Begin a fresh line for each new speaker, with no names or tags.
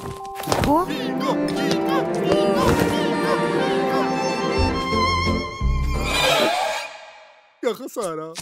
おやかさら。